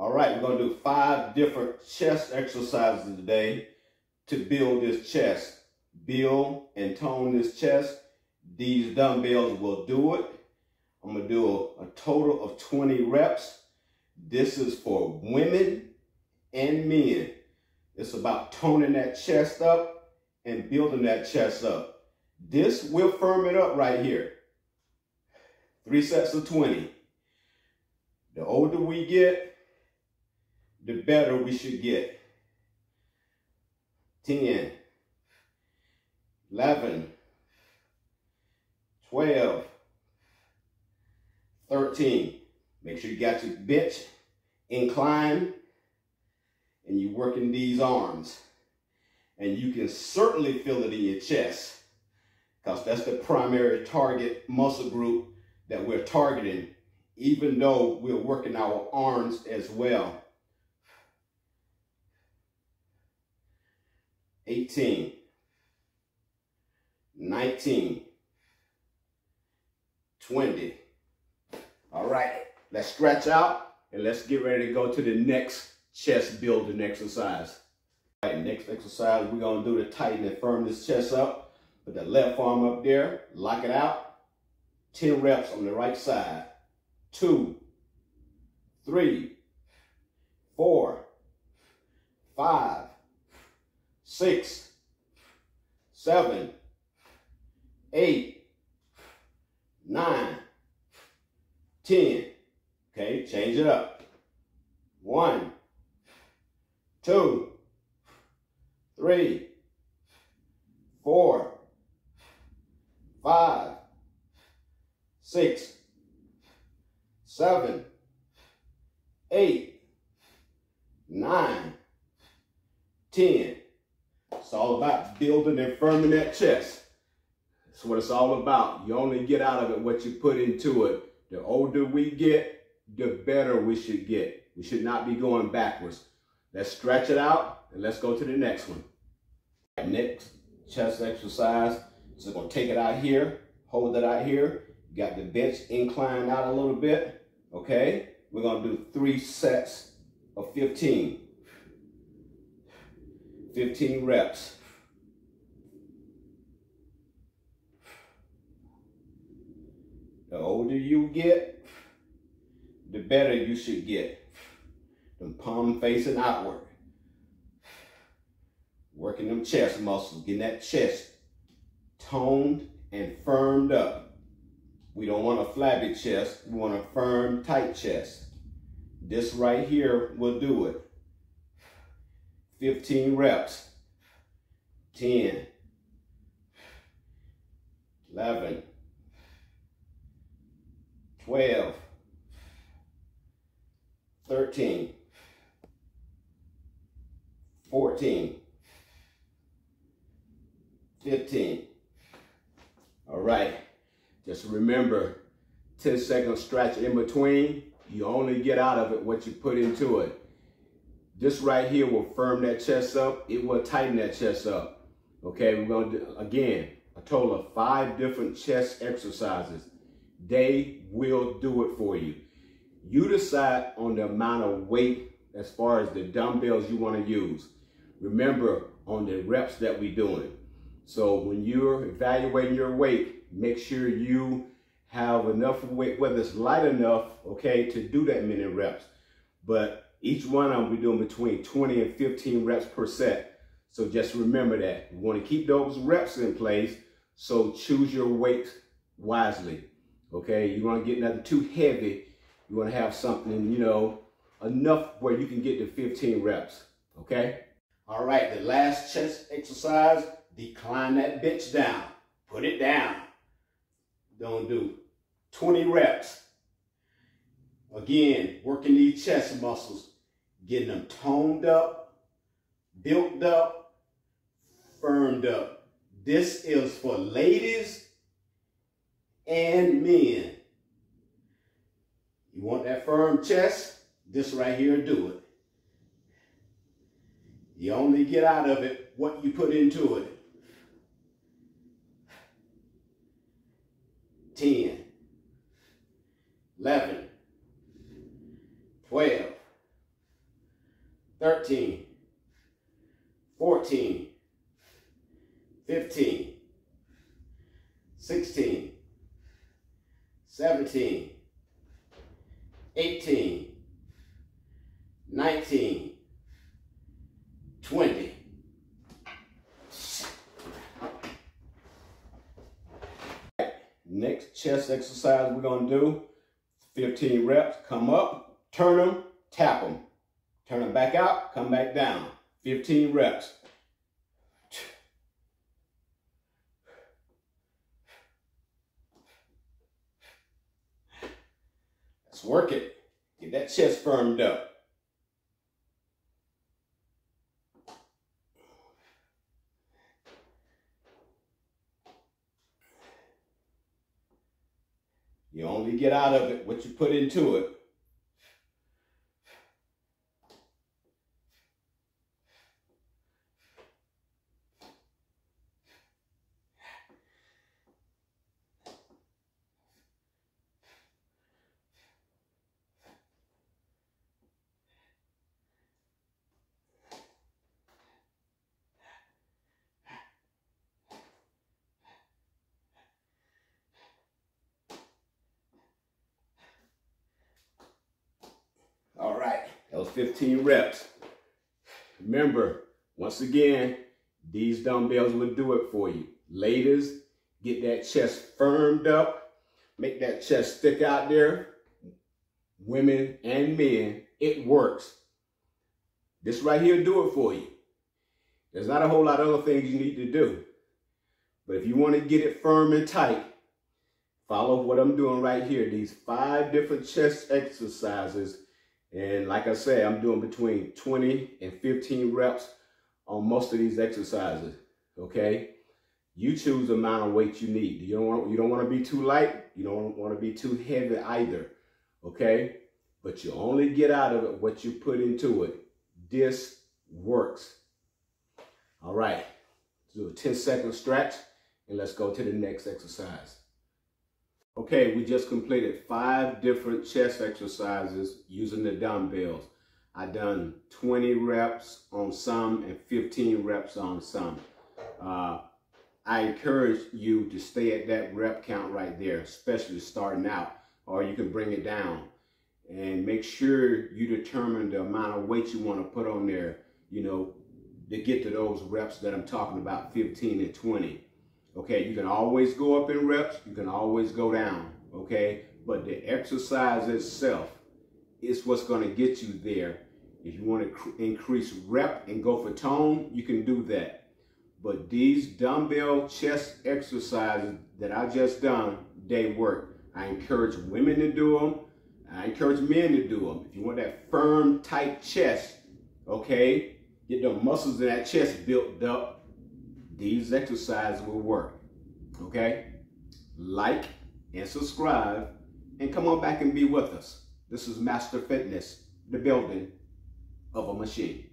All right, we're gonna do five different chest exercises today to build this chest. Build and tone this chest. These dumbbells will do it. I'm gonna do a, a total of 20 reps. This is for women and men. It's about toning that chest up and building that chest up. This will firm it up right here. Three sets of 20. The older we get, the better we should get. 10, 11, 12, 13. Make sure you got your bench inclined and you're working these arms. And you can certainly feel it in your chest because that's the primary target muscle group that we're targeting, even though we're working our arms as well. 18, 19, 20. All right, let's stretch out and let's get ready to go to the next chest building exercise. All right, next exercise, we're gonna do to tighten and firm this chest up. Put the left arm up there, lock it out. 10 reps on the right side. Two, three, four, five, six, seven, eight, nine, ten. Okay, change it up. One, two, three, four, five, six, seven, eight, nine, ten. It's all about building and firming that chest. That's what it's all about. You only get out of it what you put into it. The older we get, the better we should get. We should not be going backwards. Let's stretch it out and let's go to the next one. Next chest exercise. So we're gonna take it out here, hold it out here. You got the bench inclined out a little bit, okay? We're gonna do three sets of 15. 15 reps. The older you get, the better you should get. Them palm facing outward. Working them chest muscles, getting that chest toned and firmed up. We don't want a flabby chest, we want a firm, tight chest. This right here will do it. 15 reps. 10, 11, 12, 13, 14, 15. All right, just remember 10 second stretch in between. You only get out of it what you put into it. This right here will firm that chest up. It will tighten that chest up. Okay, we're gonna do, again, a total of five different chest exercises. They will do it for you. You decide on the amount of weight as far as the dumbbells you wanna use. Remember on the reps that we're doing. So when you're evaluating your weight, make sure you have enough weight, whether it's light enough, okay, to do that many reps. But each one them, we're doing between 20 and 15 reps per set. So just remember that. You want to keep those reps in place. So choose your weight wisely. Okay, you want to get nothing too heavy. You want to have something, you know, enough where you can get to 15 reps. Okay? All right, the last chest exercise, decline that bitch down. Put it down. Don't do 20 reps. Again, working these chest muscles, getting them toned up, built up, firmed up. This is for ladies and men. You want that firm chest? This right here do it. You only get out of it what you put into it. 10, 11, 12, 13, 14, 15, 16, 17, 18, 19, 20. Next chest exercise we're going to do, 15 reps, come up, turn them, tap them. Turn them back out, come back down. 15 reps. Let's work it. Get that chest firmed up. You only get out of it what you put into it. All right, that was 15 reps. Remember, once again, these dumbbells will do it for you. Ladies, get that chest firmed up. Make that chest stick out there. Women and men, it works. This right here do it for you. There's not a whole lot of other things you need to do. But if you want to get it firm and tight, follow what I'm doing right here. These five different chest exercises and like I said, I'm doing between 20 and 15 reps on most of these exercises, okay? You choose the amount of weight you need. You don't want, you don't want to be too light. You don't want to be too heavy either, okay? But you only get out of it what you put into it. This works. All right, do a 10 second stretch and let's go to the next exercise. Okay, we just completed five different chest exercises using the dumbbells. I done 20 reps on some and 15 reps on some. Uh, I encourage you to stay at that rep count right there, especially starting out, or you can bring it down. And make sure you determine the amount of weight you want to put on there, you know, to get to those reps that I'm talking about, 15 and 20. Okay, you can always go up in reps, you can always go down, okay? But the exercise itself is what's gonna get you there. If you wanna increase rep and go for tone, you can do that. But these dumbbell chest exercises that I just done, they work. I encourage women to do them. I encourage men to do them. If you want that firm, tight chest, okay, get the muscles in that chest built up, these exercises will work. Okay? Like and subscribe and come on back and be with us. This is Master Fitness, the building of a machine.